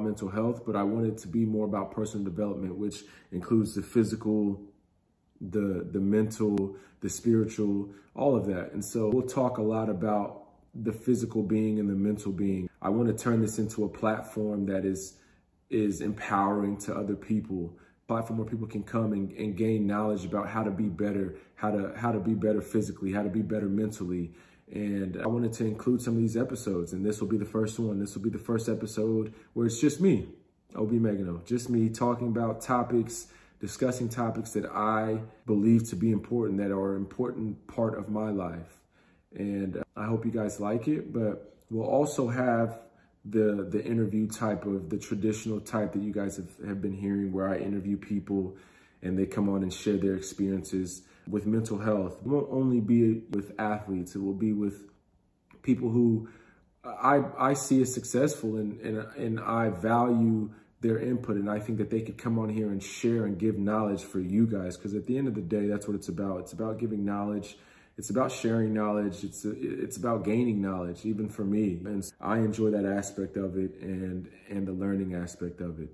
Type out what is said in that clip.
about mental health, but I want it to be more about personal development, which includes the physical, the the mental, the spiritual, all of that. And so we'll talk a lot about the physical being and the mental being. I want to turn this into a platform that is is empowering to other people platform where people can come and, and gain knowledge about how to be better how to how to be better physically how to be better mentally and I wanted to include some of these episodes, and this will be the first one. This will be the first episode where it's just me, Obi Emegano, just me talking about topics, discussing topics that I believe to be important, that are an important part of my life. And uh, I hope you guys like it, but we'll also have the the interview type of the traditional type that you guys have, have been hearing where I interview people and they come on and share their experiences with mental health. It won't only be with athletes, it will be with people who I, I see as successful and, and, and I value their input. And I think that they could come on here and share and give knowledge for you guys. Because at the end of the day, that's what it's about. It's about giving knowledge. It's about sharing knowledge. It's it's about gaining knowledge, even for me. And I enjoy that aspect of it and and the learning aspect of it.